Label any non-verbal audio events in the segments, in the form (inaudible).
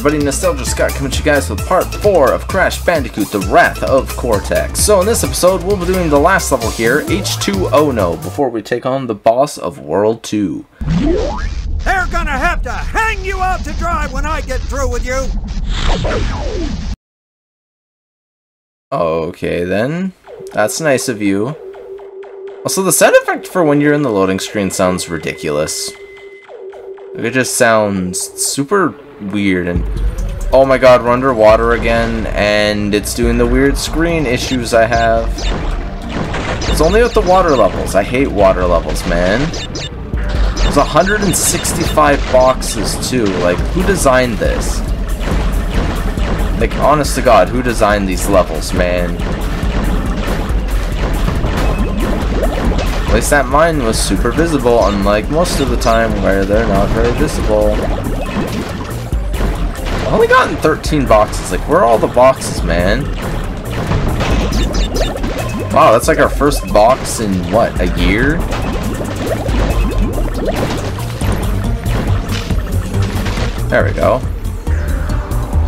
everybody, Nostalgia Scott coming to you guys with part 4 of Crash Bandicoot, The Wrath of Cortex. So in this episode, we'll be doing the last level here, H2O No, before we take on the boss of World 2. They're gonna have to hang you out to dry when I get through with you! Okay then, that's nice of you. Also, the sound effect for when you're in the loading screen sounds ridiculous. It just sounds super weird and... Oh my god, we're underwater again, and it's doing the weird screen issues I have. It's only with the water levels. I hate water levels, man. There's 165 boxes, too. Like, who designed this? Like, honest to god, who designed these levels, man? At least that mine was super visible, unlike most of the time where they're not very visible. Only gotten 13 boxes. Like, where are all the boxes, man? Wow, that's like our first box in, what, a year? There we go.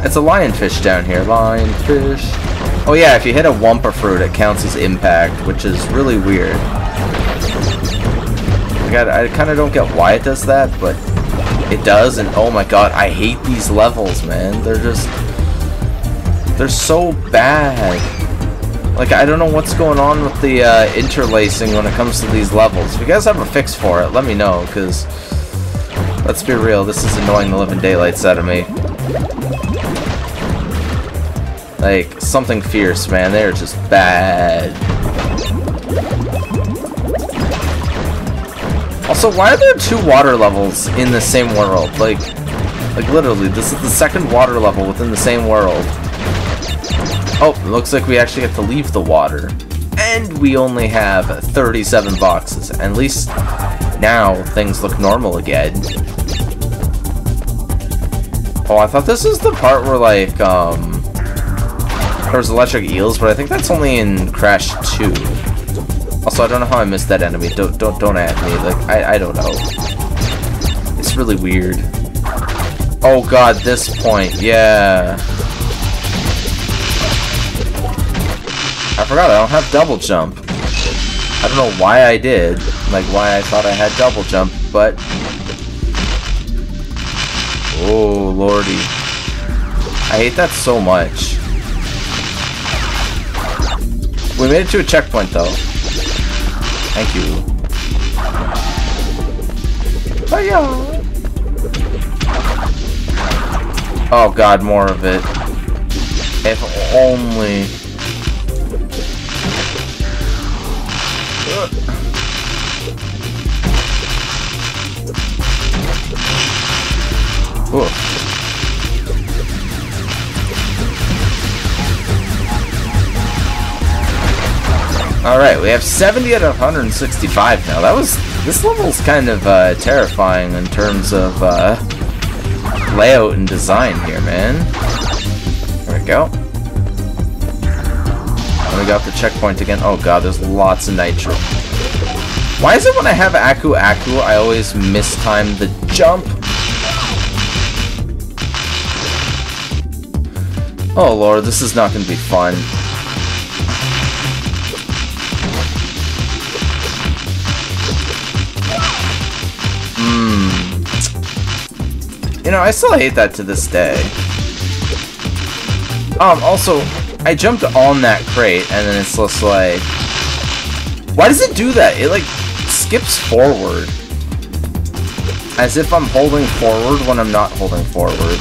It's a lionfish down here. Lionfish. Oh yeah, if you hit a Wumpa fruit, it counts as impact, which is really weird. I, I kind of don't get why it does that, but it does, and oh my god, I hate these levels, man. They're just... They're so bad. Like, I don't know what's going on with the uh, interlacing when it comes to these levels. If you guys have a fix for it, let me know, because... Let's be real, this is annoying the living daylights out of me. Like, something fierce, man. They're just bad. Also, why are there two water levels in the same world? Like, like literally, this is the second water level within the same world. Oh, looks like we actually have to leave the water. And we only have 37 boxes. At least now things look normal again. Oh, I thought this is the part where, like, um... There's electric eels, but I think that's only in Crash 2. Also, I don't know how I missed that enemy. Don't don't don't at me. Like I I don't know. It's really weird. Oh god, this point. Yeah. I forgot I don't have double jump. I don't know why I did. Like why I thought I had double jump, but Oh lordy. I hate that so much. We made it to a checkpoint though. Thank you. Oh god, more of it. If only... Ooh. Alright, we have 70 out of 165 now. That was... This level's kind of uh, terrifying in terms of uh, layout and design here, man. There we go. And we got the checkpoint again. Oh god, there's lots of nitro. Why is it when I have Aku Aku, I always mistime the jump? Oh lord, this is not to be fun. You know, I still hate that to this day. Um, also, I jumped on that crate, and then it's just like... Why does it do that? It, like, skips forward. As if I'm holding forward when I'm not holding forward.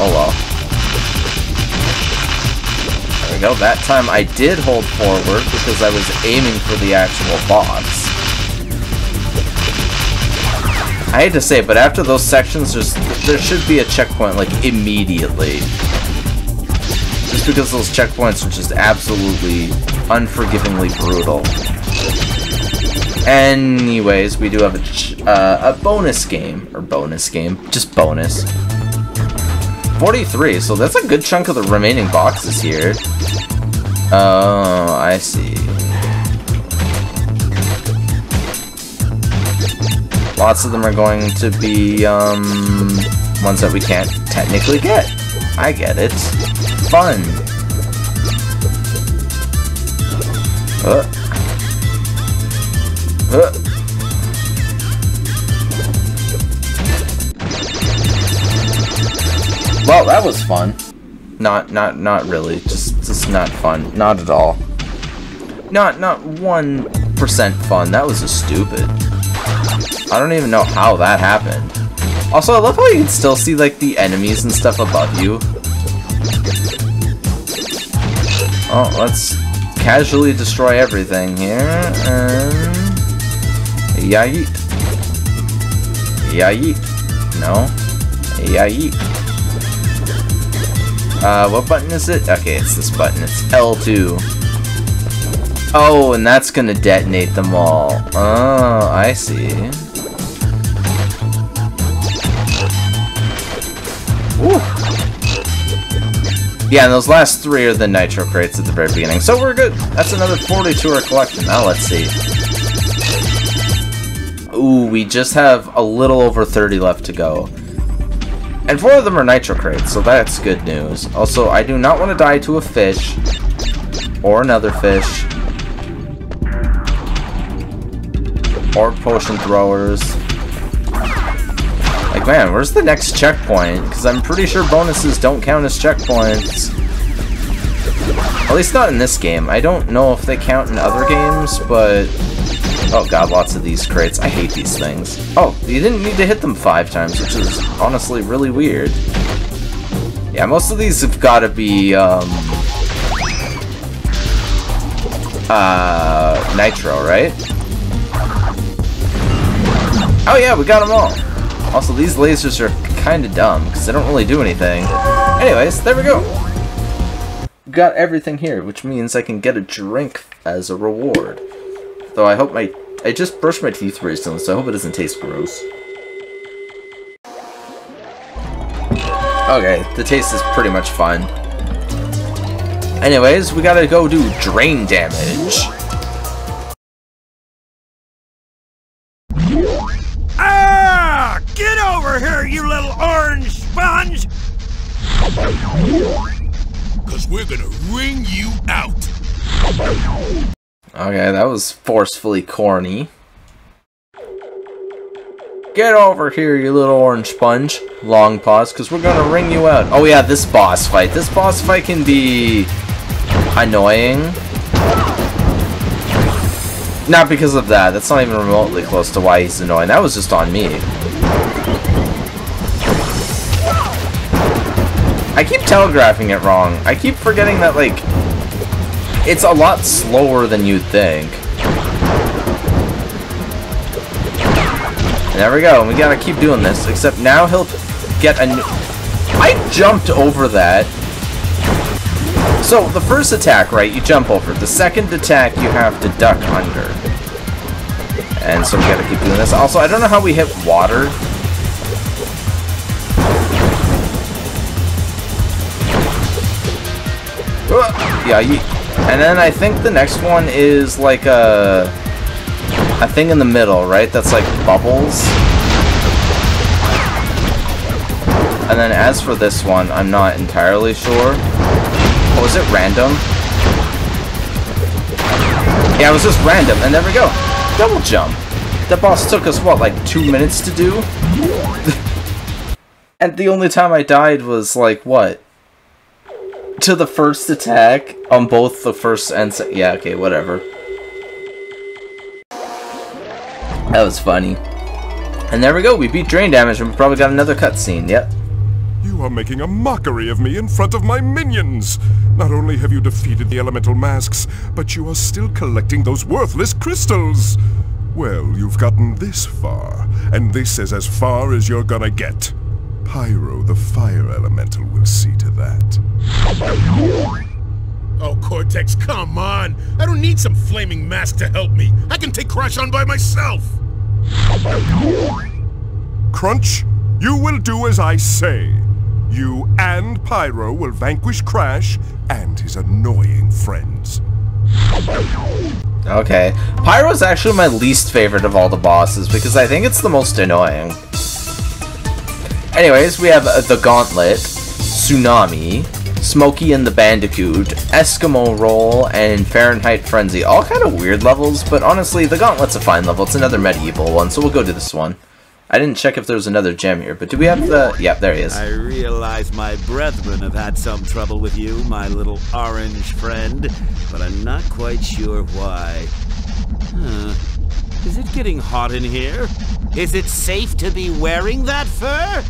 Oh well. There we go. That time I did hold forward because I was aiming for the actual box. I hate to say it, but after those sections, there's, there should be a checkpoint, like, immediately. Just because those checkpoints are just absolutely unforgivingly brutal. Anyways, we do have a, uh, a bonus game. Or bonus game. Just bonus. 43, so that's a good chunk of the remaining boxes here. Oh, I see. Lots of them are going to be um, ones that we can't technically get. I get it. Fun. Uh. Uh. Well, that was fun. Not, not, not really. Just, just not fun. Not at all. Not, not one percent fun. That was just stupid. I don't even know how that happened. Also, I love how you can still see, like, the enemies and stuff above you. Oh, let's casually destroy everything here, and... Yeah. No. Yeah. Uh, what button is it? Okay, it's this button. It's L2. Oh, and that's gonna detonate them all. Oh, I see. Yeah, and those last three are the nitro crates at the very beginning. So we're good. That's another 42 our collection. Now let's see. Ooh, we just have a little over 30 left to go. And four of them are nitro crates, so that's good news. Also, I do not want to die to a fish. Or another fish. Or potion throwers. Man, where's the next checkpoint? Because I'm pretty sure bonuses don't count as checkpoints. At least not in this game. I don't know if they count in other games, but... Oh god, lots of these crates. I hate these things. Oh, you didn't need to hit them five times, which is honestly really weird. Yeah, most of these have got to be, um... Uh... Nitro, right? Oh yeah, we got them all! Also, these lasers are kind of dumb, because they don't really do anything. Anyways, there we go. Got everything here, which means I can get a drink as a reward. Though I hope my... I just brushed my teeth recently, so I hope it doesn't taste gross. Okay, the taste is pretty much fine. Anyways, we gotta go do drain damage. Okay, that was forcefully corny. Get over here, you little orange sponge. Long pause, because we're gonna wring you out. Oh yeah, this boss fight. This boss fight can be... annoying. Not because of that. That's not even remotely close to why he's annoying. That was just on me. I keep telegraphing it wrong. I keep forgetting that, like, it's a lot slower than you'd think. There we go, we gotta keep doing this, except now he'll get a new... I jumped over that. So, the first attack, right, you jump over. The second attack, you have to duck under. And so we gotta keep doing this. Also, I don't know how we hit water. Yeah, you, and then I think the next one is like a a thing in the middle, right? That's like bubbles. And then as for this one, I'm not entirely sure. Oh, was it random? Yeah, it was just random, and there we go. Double jump. That boss took us, what, like two minutes to do? (laughs) and the only time I died was like, what? To the first attack on both the first and se yeah, okay, whatever. That was funny. And there we go, we beat drain damage and we probably got another cutscene, yep. You are making a mockery of me in front of my minions! Not only have you defeated the elemental masks, but you are still collecting those worthless crystals! Well, you've gotten this far, and this is as far as you're gonna get. Pyro, the fire elemental, will see to that. Oh, Cortex, come on! I don't need some flaming mask to help me! I can take Crash on by myself! Crunch, you will do as I say. You and Pyro will vanquish Crash and his annoying friends. Okay. Pyro's actually my least favorite of all the bosses because I think it's the most annoying. Anyways, we have uh, the Gauntlet, Tsunami, Smokey and the Bandicoot, Eskimo Roll, and Fahrenheit Frenzy. All kind of weird levels, but honestly, the Gauntlet's a fine level. It's another medieval one, so we'll go to this one. I didn't check if there was another gem here, but do we have the... Yep, there he is. I realize my brethren have had some trouble with you, my little orange friend, but I'm not quite sure why. Huh. Is it getting hot in here? Is it safe to be wearing that fur?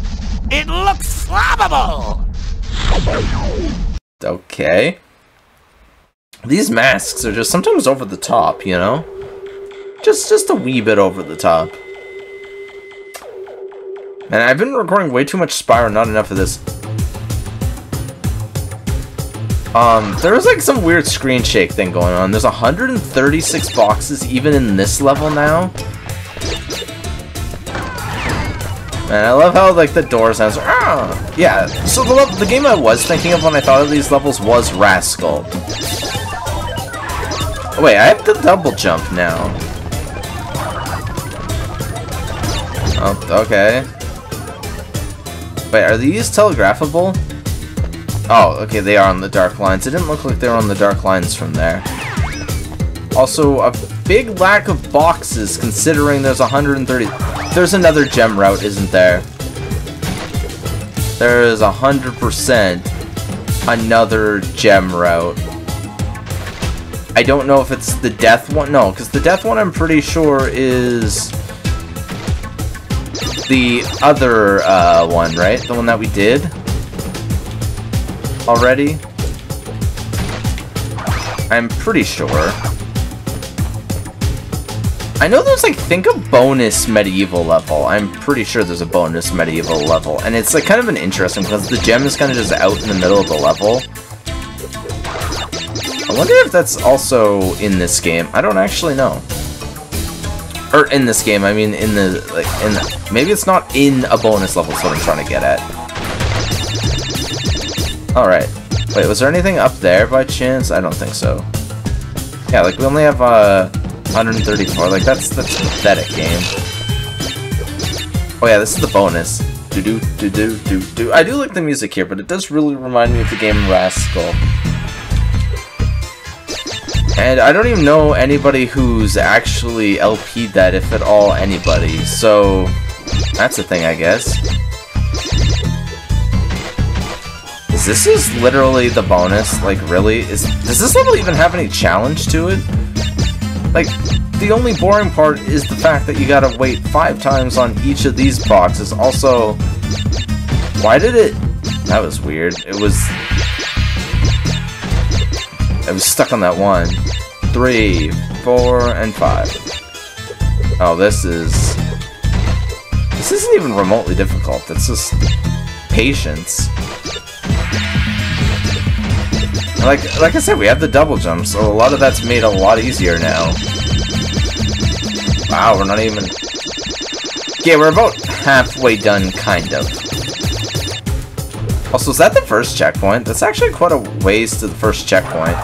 It looks flammable! Okay. These masks are just sometimes over the top, you know? Just just a wee bit over the top. Man, I've been recording way too much Spyro, not enough of this. Um, there was like some weird screen shake thing going on. There's 136 boxes even in this level now. Man, I love how like the door sounds. Ah! Yeah. So the the game I was thinking of when I thought of these levels was Rascal. Oh, wait, I have to double jump now. Oh, okay. Wait, are these telegraphable? Oh, okay, they are on the dark lines. It didn't look like they were on the dark lines from there. Also, a big lack of boxes considering there's 130... There's another gem route, isn't there? There is 100% another gem route. I don't know if it's the death one. No, because the death one I'm pretty sure is the other uh, one, right? The one that we did already. I'm pretty sure. I know there's like, think a bonus medieval level. I'm pretty sure there's a bonus medieval level. And it's like kind of an interesting because the gem is kind of just out in the middle of the level. I wonder if that's also in this game. I don't actually know. Or in this game, I mean in the, like, in the, maybe it's not in a bonus level is what I'm trying to get at. Alright. Wait, was there anything up there by chance? I don't think so. Yeah, like we only have, uh, 134, like that's, that's a pathetic game. Oh yeah, this is the bonus. Do do do do do do. I do like the music here, but it does really remind me of the game Rascal. And I don't even know anybody who's actually LP'd that, if at all anybody. So, that's a thing, I guess. This is literally the bonus? Like, really? Is Does this level even have any challenge to it? Like, the only boring part is the fact that you gotta wait five times on each of these boxes. Also, why did it... That was weird. It was... I was stuck on that one. Three, four, and five. Oh, this is... This isn't even remotely difficult. It's just patience. Like, like I said, we have the double jump, so a lot of that's made a lot easier now. Wow, we're not even... Yeah, we're about halfway done, kind of. Also, is that the first checkpoint? That's actually quite a ways to the first checkpoint.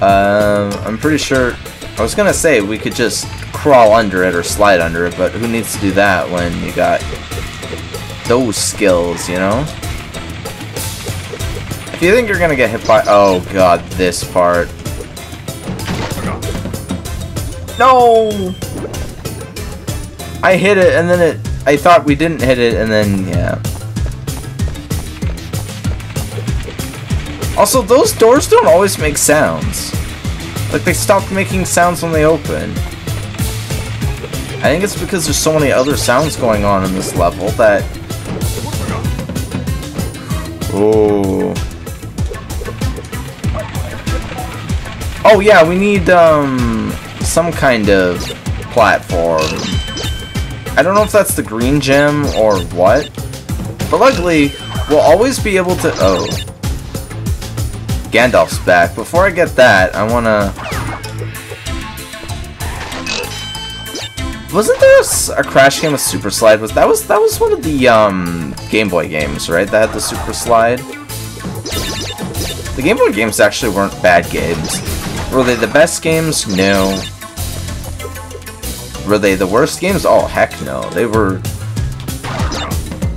Um, I'm pretty sure... I was gonna say we could just crawl under it or slide under it, but who needs to do that when you got those skills, you know? If you think you're gonna get hit by... Oh god, this part. No! I hit it, and then it... I thought we didn't hit it, and then, yeah. Also, those doors don't always make sounds. Like, they stopped making sounds when they open. I think it's because there's so many other sounds going on in this level that... Oh. Oh yeah, we need, um, some kind of platform. I don't know if that's the green gem or what, but luckily, we'll always be able to... Oh. Gandalf's back. Before I get that, I wanna... Wasn't there a, a, Crash game with Super Slide? Was that was that was one of the um, Game Boy games, right? That had the Super Slide. The Game Boy games actually weren't bad games. Were they the best games? No. Were they the worst games? Oh heck no. They were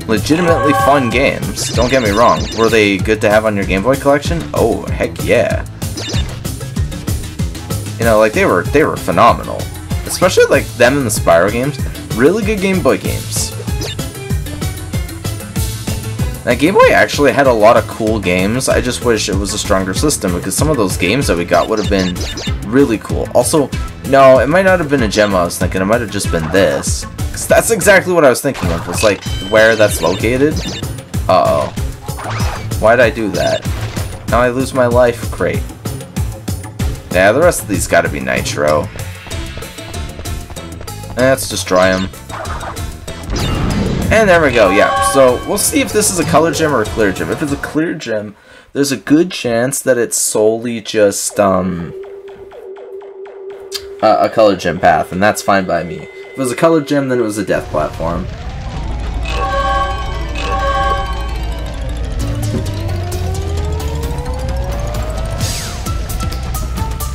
legitimately fun games. Don't get me wrong. Were they good to have on your Game Boy collection? Oh, heck yeah. You know, like they were they were phenomenal. Especially like them and the Spyro games. Really good Game Boy games. That Game Boy actually had a lot of cool games. I just wish it was a stronger system because some of those games that we got would have been really cool. Also, no, it might not have been a gem I was thinking. It might have just been this. Cause that's exactly what I was thinking of. Was like where that's located. Uh oh. Why'd I do that? Now I lose my life great. Yeah, the rest of these gotta be nitro. Let's destroy them. And there we go, yeah. So, we'll see if this is a color gem or a clear gem. If it's a clear gem, there's a good chance that it's solely just, um... A, a color gem path, and that's fine by me. If it was a color gem, then it was a death platform.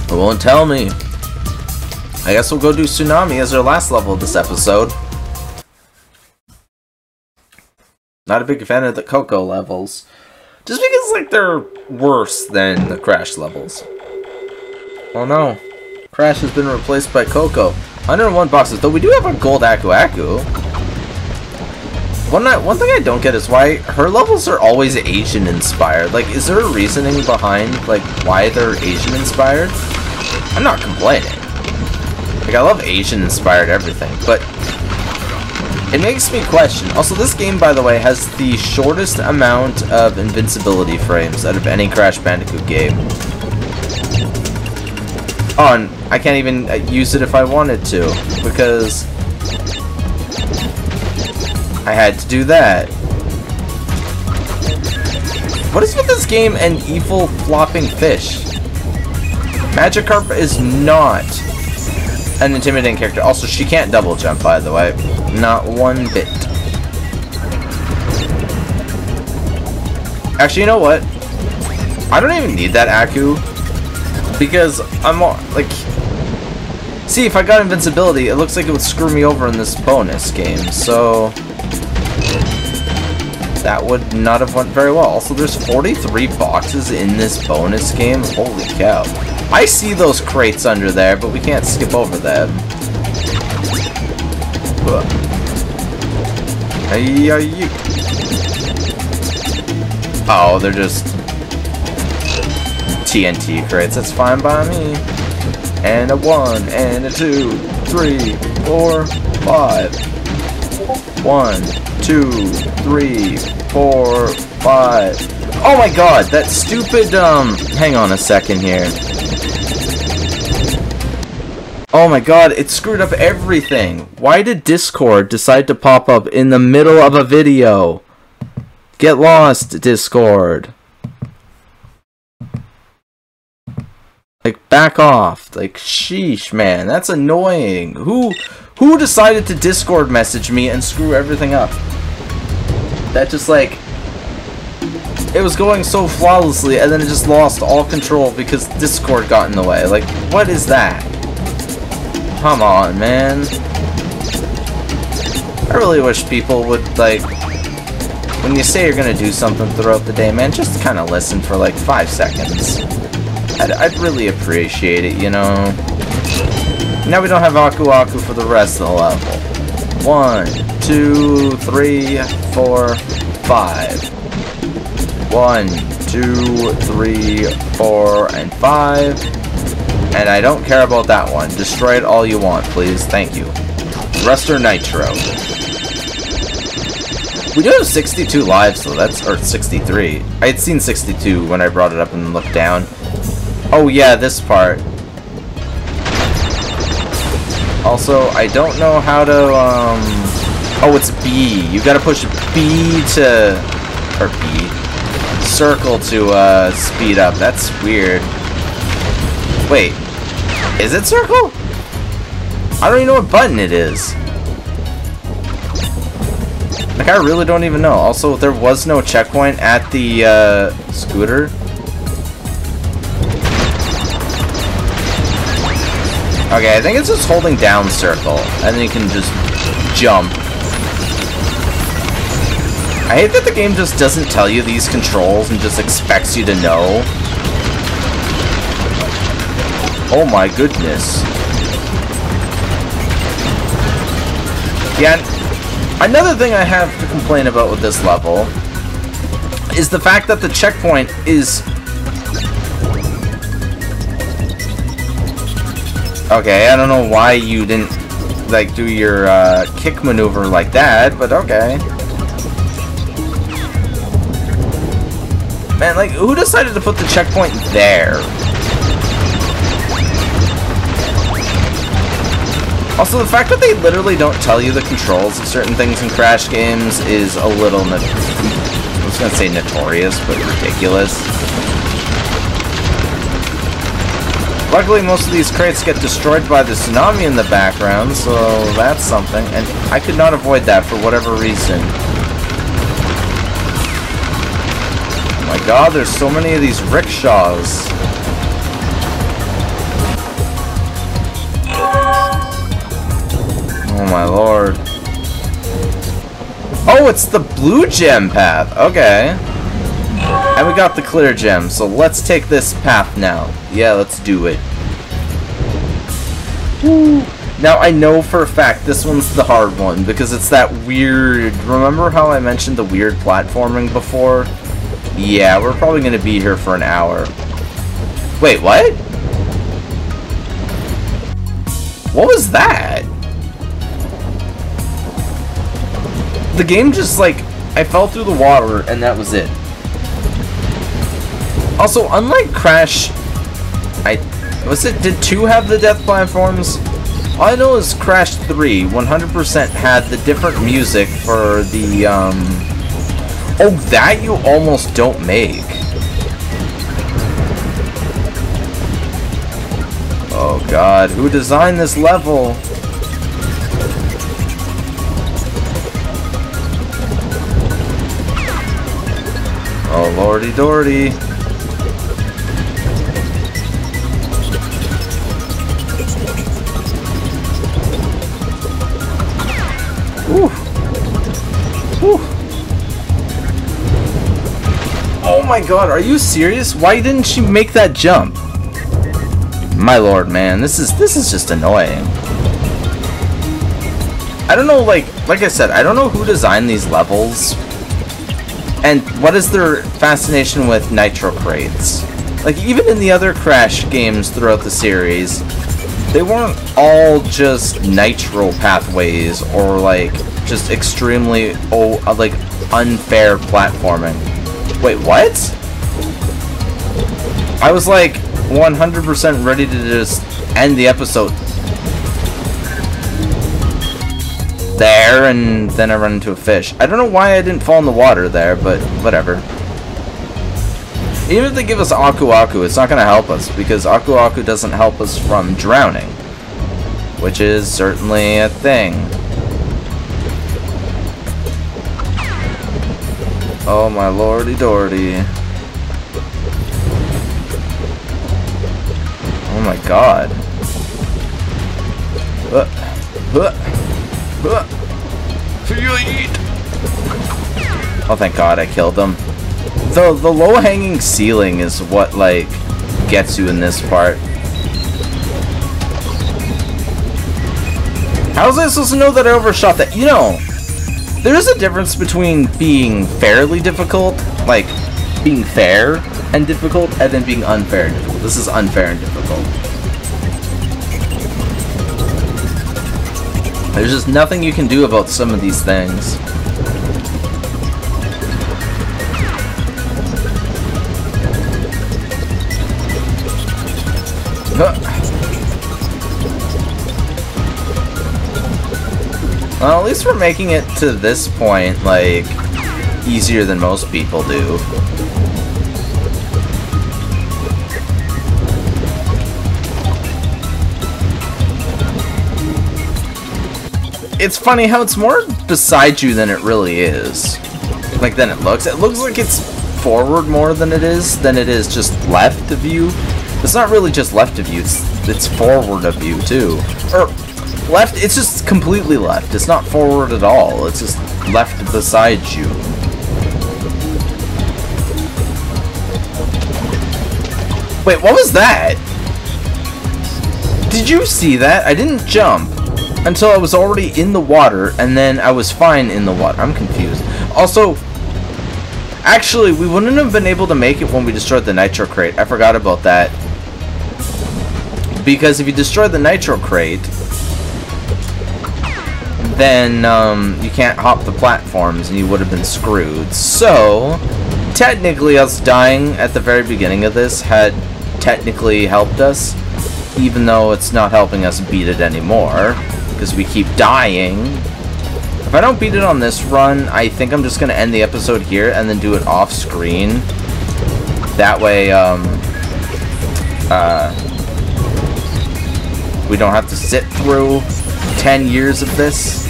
It won't tell me. I guess we'll go do Tsunami as our last level of this episode. Not a big fan of the Coco levels. Just because, like, they're worse than the Crash levels. Oh no. Crash has been replaced by Coco. 101 boxes, though we do have a gold Aku Aku. One, one thing I don't get is why her levels are always Asian inspired. Like, is there a reasoning behind, like, why they're Asian inspired? I'm not complaining. Like, I love Asian inspired everything, but it makes me question. Also, this game, by the way, has the shortest amount of invincibility frames out of any Crash Bandicoot game. Oh, and I can't even uh, use it if I wanted to, because I had to do that. What is with this game and evil flopping fish? Magikarp is not an intimidating character. Also, she can't double jump, by the way. Not one bit. Actually, you know what? I don't even need that Aku. Because I'm like... See, if I got invincibility, it looks like it would screw me over in this bonus game, so... That would not have went very well. Also, there's 43 boxes in this bonus game. Holy cow. I see those crates under there, but we can't skip over them. Hey, are you? Oh, they're just TNT crates. That's fine by me. And a one, and a two, three, four, five. One, two, three, four, five. Oh my god, that stupid, um, hang on a second here. Oh my god, it screwed up everything. Why did Discord decide to pop up in the middle of a video? Get lost, Discord. Like, back off. Like, sheesh, man. That's annoying. Who who decided to Discord message me and screw everything up? That just, like... It was going so flawlessly, and then it just lost all control because Discord got in the way. Like, what is that? Come on, man. I really wish people would, like, when you say you're gonna do something throughout the day, man, just kind of listen for, like, five seconds. I'd, I'd really appreciate it, you know? Now we don't have Aku Aku for the rest of the level. One, two, three, four, five. One, two, three, four, and five. And I don't care about that one. Destroy it all you want, please. Thank you. Rest Nitro. We do have 62 lives, though. That's, or 63. I had seen 62 when I brought it up and looked down. Oh, yeah, this part. Also, I don't know how to, um... Oh, it's B. You gotta push B to... Or B. Circle to, uh, speed up. That's weird. Wait. Is it circle? I don't even know what button it is. Like, I really don't even know. Also, there was no checkpoint at the, uh, scooter. Okay, I think it's just holding down circle, and then you can just jump. I hate that the game just doesn't tell you these controls and just expects you to know. Oh my goodness. Yeah, another thing I have to complain about with this level is the fact that the checkpoint is... Okay, I don't know why you didn't, like, do your uh, kick maneuver like that, but okay. Man, like, who decided to put the checkpoint there? Also, the fact that they literally don't tell you the controls of certain things in Crash games is a little, I was gonna say notorious, but ridiculous. Luckily, most of these crates get destroyed by the tsunami in the background, so that's something, and I could not avoid that for whatever reason. Oh my god, there's so many of these rickshaws. Oh my lord. Oh, it's the blue gem path. Okay. And we got the clear gem, so let's take this path now. Yeah, let's do it. Woo. Now, I know for a fact this one's the hard one, because it's that weird... Remember how I mentioned the weird platforming before? Yeah, we're probably going to be here for an hour. Wait, what? What was that? The game just, like, I fell through the water and that was it. Also, unlike Crash, I, was it, did 2 have the death platforms? All I know is Crash 3 100% had the different music for the, um, Oh, that you almost don't make. Oh god, who designed this level? Oh lordy. Ooh. Oh my god, are you serious? Why didn't she make that jump? My lord, man, this is this is just annoying. I don't know, like, like I said, I don't know who designed these levels. And what is their fascination with nitro crates? Like, even in the other Crash games throughout the series, they weren't all just nitro pathways or, like, just extremely, oh, uh, like, unfair platforming. Wait, what? I was like 100% ready to just end the episode there, and then I run into a fish. I don't know why I didn't fall in the water there, but whatever. Even if they give us Aku Aku, it's not going to help us, because Aku Aku doesn't help us from drowning. Which is certainly a thing. Oh my lordy dordy. Oh my god. Uh, uh. Oh thank god I killed them. The, the low-hanging ceiling is what, like, gets you in this part. How was I supposed to know that I overshot that? You know, there is a difference between being fairly difficult, like being fair and difficult, and then being unfair and difficult. This is unfair and difficult. There's just nothing you can do about some of these things. Well, at least we're making it to this point, like, easier than most people do. it's funny how it's more beside you than it really is. Like, than it looks. It looks like it's forward more than it is, than it is just left of you. It's not really just left of you, it's, it's forward of you, too. Or, left, it's just completely left. It's not forward at all, it's just left beside you. Wait, what was that? Did you see that? I didn't jump until I was already in the water, and then I was fine in the water. I'm confused. Also, actually, we wouldn't have been able to make it when we destroyed the nitro crate. I forgot about that. Because if you destroy the nitro crate, then um, you can't hop the platforms and you would have been screwed. So, technically us dying at the very beginning of this had technically helped us, even though it's not helping us beat it anymore, because we keep dying. If I don't beat it on this run, I think I'm just going to end the episode here and then do it off screen. That way, um, uh, we don't have to sit through 10 years of this.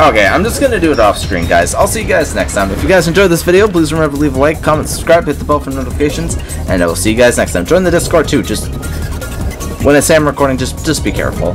Okay, I'm just gonna do it off screen, guys. I'll see you guys next time. If you guys enjoyed this video, please remember to leave a like, comment, subscribe, hit the bell for notifications, and I will see you guys next time. Join the Discord too. Just when I say I'm recording, just just be careful.